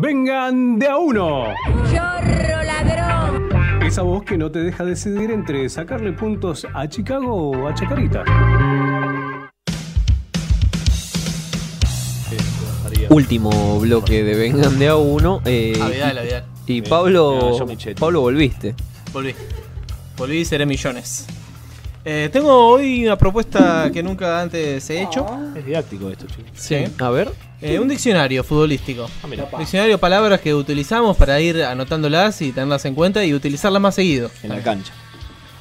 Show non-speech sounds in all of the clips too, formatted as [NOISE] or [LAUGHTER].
Vengan de a uno. Chorro ladrón. Esa voz que no te deja decidir entre sacarle puntos a Chicago o a Chacarita. Último bloque de Vengan de a uno. eh, A Vidal, a Vidal. y Pablo, No, Michetti. Pablo volviste. Volví. Volví y seré millones. Eh, tengo hoy una propuesta que nunca antes he hecho. Es didáctico esto, chicos. Sí. A ver. Eh, un diccionario futbolístico. Ah, mira. Diccionario de palabras que utilizamos para ir anotándolas y tenerlas en cuenta y utilizarlas más seguido. En la cancha.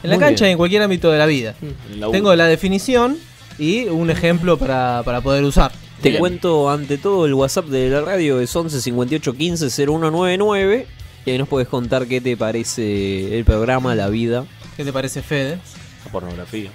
En la Muy cancha bien. y en cualquier ámbito de la vida. La U. Tengo la definición y un ejemplo para, para poder usar. Te Bien. cuento ante todo el WhatsApp de la radio es 11 58 15 0199 y ahí nos puedes contar qué te parece el programa, la vida. ¿Qué te parece, Fede? La pornografía.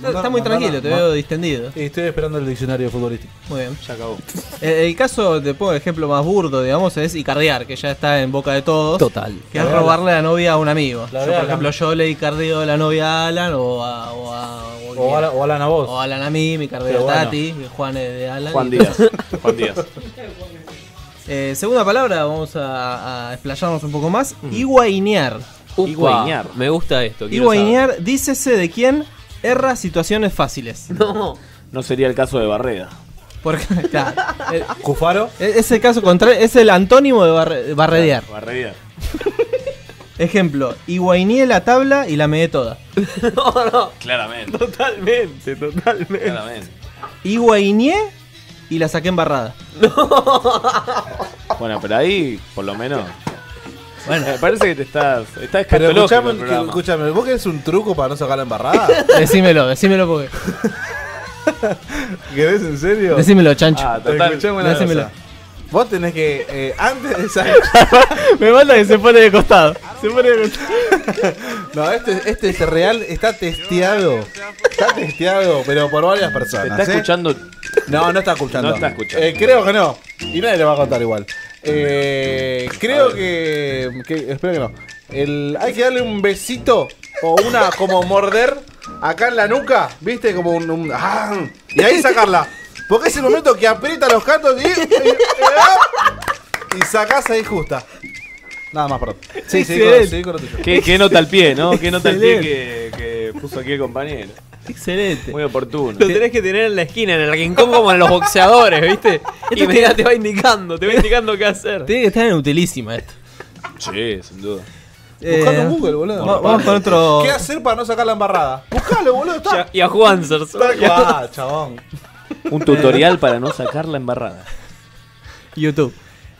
Está muy tranquilo, te veo distendido. Y estoy esperando el diccionario futbolístico. Muy bien. Ya acabó. El, el caso, te pongo el ejemplo más burdo, digamos, es Icardiar, que ya está en boca de todos. Total. Que es robarle la novia a un amigo. La Yo, de por Alan. ejemplo, yo le Icardeo la novia a Alan o a. O a, O a, la- o a Alan a vos. o Alan a mí, mi cardeo a bueno. Tati, que Juan es de Alan. Juan Díaz. [LAUGHS] Juan Díaz. Eh, segunda palabra, vamos a, a explayarnos un poco más. Iguainear. Higuainear. Me gusta esto. Iguainear, dícese de quién erra situaciones fáciles. [LAUGHS] No. No sería el caso de Barreda. Porque, claro, [LAUGHS] eh, Cufaro. es el caso contrario, es el antónimo de barre- barredear. Barreda. [LAUGHS] Ejemplo, iguaineé la tabla y la medé toda. No, no. Claramente. Totalmente, totalmente. Claramente. Iguaineé y la saqué embarrada. Bueno, pero ahí, por lo menos. Bueno, Me parece que te estás. Estás Pero escatológico escuchame, el programa. escúchame, ¿vos querés un truco para no sacar la embarrada? [LAUGHS] decímelo, decímelo porque. [LAUGHS] ¿Querés en serio? Decímelo, chancho. Ah, total. Escuchame una Decímelo. cosa. Vos tenés que, eh, antes de sacar... [LAUGHS] Me manda que se pone de costado. Se pone de costado. No, este, este es real, está testeado. Está testeado, pero por varias Te personas. está ¿eh? escuchando. No, no está escuchando. No está escuchando. Eh, creo que no. Y nadie le va a contar igual. Eh, creo que, que. Espero que no. El, hay que darle un besito o una como morder acá en la nuca, ¿viste? Como un. un- ¡ah! y ahí sacarla. Porque es el momento que aprieta los cantos y. Y, y sacás ahí justa. Nada más, perdón. Sí, sí, Excelente. sí, con lo tuyo. ¿Qué, qué nota al pie, ¿no? ¿Qué nota al pie que puso aquí el compañero? Excelente. Muy oportuno. Lo tenés que tener en la esquina, en el rincón como en los boxeadores, ¿viste? Y mira, te va indicando, te va indicando qué hacer. Tiene que estar en utilísima esto. Sí, sin duda. Buscalo Eh, en Google, boludo. va- vamos con otro. ¿Qué hacer para no sacar la embarrada? Buscalo, boludo. Está. Y a Juansers. Ah, chabón. Un tutorial para no sacar la embarrada. YouTube.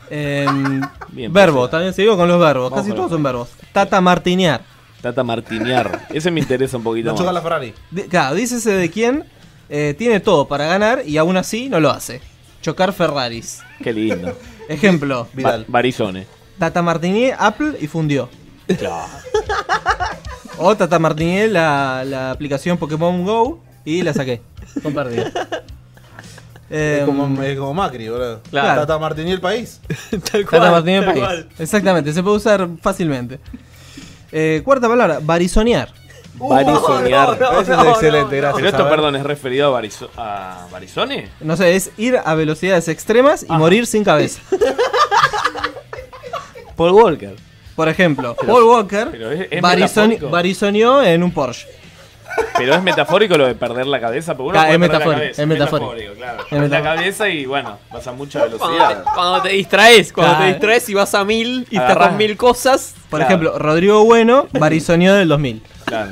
Em, Bien, verbo, también seguimos con los verbos. Vamos Casi con todos los son verbos. Tata martinear. Tata Martinear. [LAUGHS] Ese me interesa un poquito No la. Ferrari. Claro, dícese de quién eh, tiene todo para ganar y aún así no lo hace. Chocar Ferraris. Qué lindo. [LAUGHS] Ejemplo, [LAUGHS] Vidal. Ba- Barizone. Tata Martinier, Apple y fundió. Claro. O Tata Martinier, la, la aplicación Pokémon Go y la saqué. Con pérdida. Es Em, como, es como Macri, boludo. Claro. Tata Martini el país. Tal Tata Martinier tal país. cual. Exactamente, se puede usar fácilmente. Eh, cuarta palabra, barizonear. Barizonear. no, Ese es excelente, gracias. Pero esto, perdón, es referido a, Barizo- a Barizone. No sé, es ir a velocidades extremas y morir sin cabeza. [LAUGHS] Paul Walker. Por ejemplo, Paul Walker es- es barizone- metafórico. barizoneó en un Porsche. Pero es metafórico lo de perder la cabeza. Porque uno Claro, puede es perder la metafórico, cabeza, es metafórico. claro. Es Perder la metafórico. cabeza y bueno, vas a mucha Cuando velocidad. te, cuando te distraes, cuando Claro. te distraes y vas a mil y estás Agarrás. con mil cosas. Por Claro. ejemplo, Rodrigo Bueno barizoneó del 2000. Claro.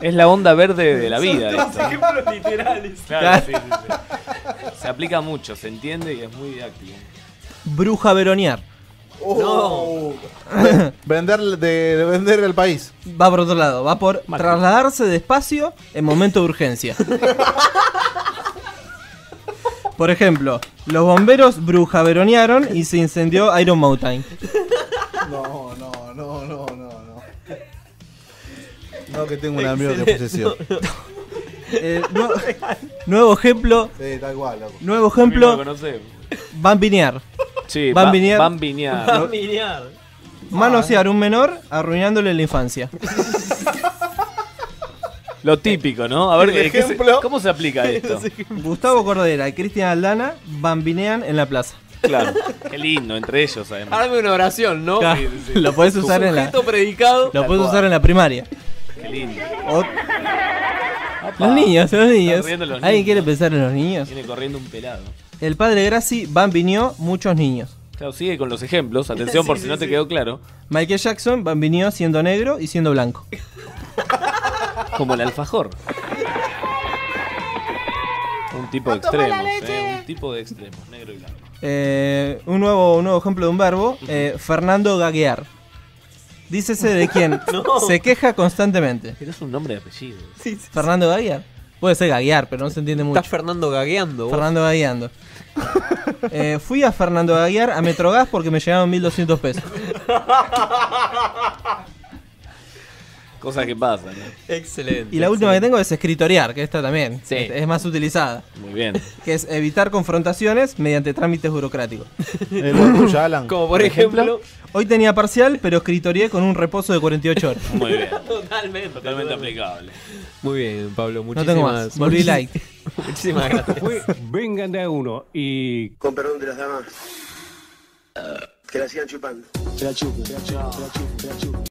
Es la onda verde de la vida. esto. ejemplos literales. Claro, sí, sí, sí. Se aplica mucho, se entiende y es muy didáctico. Bruja veronear. No. [LAUGHS] vender, de, de vender el país. Va por otro lado, va por Macri. trasladarse despacio en momento de urgencia. [LAUGHS] Por ejemplo, los bomberos bruja veronearon y se incendió Iron Mountain. No, no, no, no, no, no. No, que tengo un amigo que posesión. Eh, nuevo, [LAUGHS] nuevo ejemplo, Sí, tal cual, loco. nuevo Lo ejemplo, conocemos. bambinear. Sí, Van va- Viniar. Van Viniar. Miniar. Manosear un menor arruinándole la infancia. [LAUGHS] Lo típico, ¿no? A ver, El ¿qué se- ejemplo. ¿cómo se aplica [LAUGHS] esto? Gustavo Cordera y Cristian Aldana bambinean en la plaza. Claro. Qué lindo, entre ellos además. Hazme una oración, ¿no? Claro, Lo podés usar en la, predicado. lo podés usar en la primaria. Qué lindo. O- los niños, los niños. los ¿Alguien niños. quiere pensar en los niños? Viene corriendo un pelado. El padre Graci bambinió muchos niños. Claro, sigue con los ejemplos. Atención [LAUGHS] por si no te quedó claro. Michael Jackson bambinió siendo negro y siendo blanco. [LAUGHS] Como el alfajor. Un tipo de extremos, ¿eh? Un tipo de extremos, negro y blanco. Eh, un, nuevo, un nuevo ejemplo de un verbo, eh, Fernando gaguear. Dícese de quien [LAUGHS] se queja constantemente. Pero es un nombre de apellido. Fernando gaguear. Puede ser gaguear, pero no se entiende mucho. Está Fernando gagueando. vos. Fernando gagueando. [LAUGHS] Eh, fui a Fernando gaguear a Metrogas porque me llegaron 1200 pesos. [LAUGHS] Cosas que pasan, ¿no? Excelente. Y la última que tengo es escritorear, que esta también Sí. es, es más utilizada. Muy bien. Que es evitar confrontaciones mediante trámites burocráticos. [LAUGHS] Alan. Como por ejemplo. Hoy tenía parcial, pero escritoreé con un reposo de 48 horas. [LAUGHS] Muy bien. [LAUGHS] Totalmente. Totalmente aplicable. Muy bien, Pablo. No Muchísimas tengo más. Volví muchis- light. Muchísimas gracias. Fue Vengan de a uno y Con perdón de las damas. Que la sigan chupando. Que la chupen, que la chupen, que la chupen, que la chupen.